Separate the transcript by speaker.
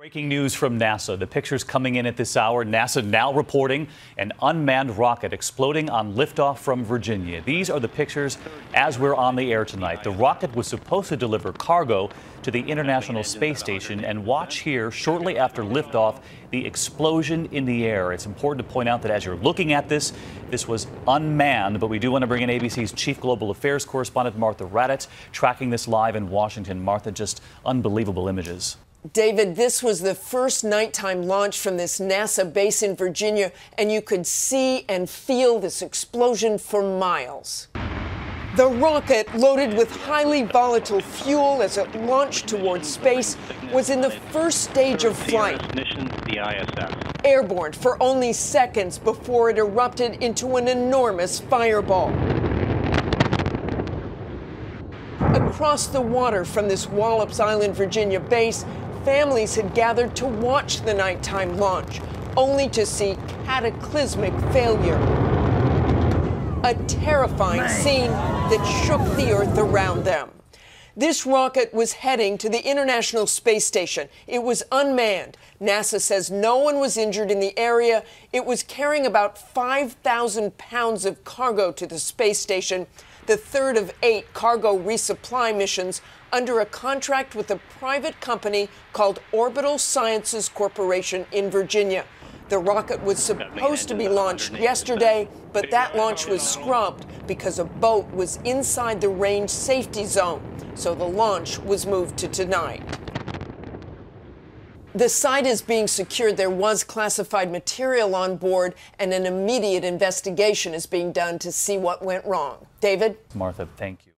Speaker 1: Breaking news from NASA. The pictures coming in at this hour. NASA now reporting an unmanned rocket exploding on liftoff from Virginia. These are the pictures as we're on the air tonight. The rocket was supposed to deliver cargo to the International Space Station. And watch here, shortly after liftoff, the explosion in the air. It's important to point out that as you're looking at this, this was unmanned. But we do want to bring in ABC's Chief Global Affairs correspondent, Martha Raddatz, tracking this live in Washington. Martha, just unbelievable images.
Speaker 2: David, this was the first nighttime launch from this NASA base in Virginia, and you could see and feel this explosion for miles. The rocket, loaded with highly volatile fuel as it launched towards space, was in the first stage of flight. Airborne for only seconds before it erupted into an enormous fireball. Across the water from this Wallops Island, Virginia base, families had gathered to watch the nighttime launch, only to see cataclysmic failure. A terrifying scene that shook the earth around them. This rocket was heading to the International Space Station. It was unmanned. NASA says no one was injured in the area. It was carrying about 5,000 pounds of cargo to the space station the third of eight cargo resupply missions under a contract with a private company called Orbital Sciences Corporation in Virginia. The rocket was supposed to be launched yesterday, but that launch was scrubbed because a boat was inside the range safety zone, so the launch was moved to tonight. The site is being secured. There was classified material on board, and an immediate investigation is being done to see what went wrong. David?
Speaker 1: Martha, thank you.